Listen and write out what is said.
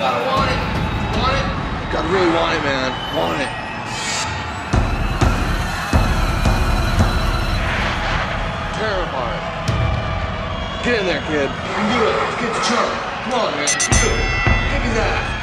Gotta want it. Want it? Gotta really want it, man. Want it. Tear him apart. Get in there, kid. You can do it. Let's get the chunk. Come on, man. Do it. Kick his ass.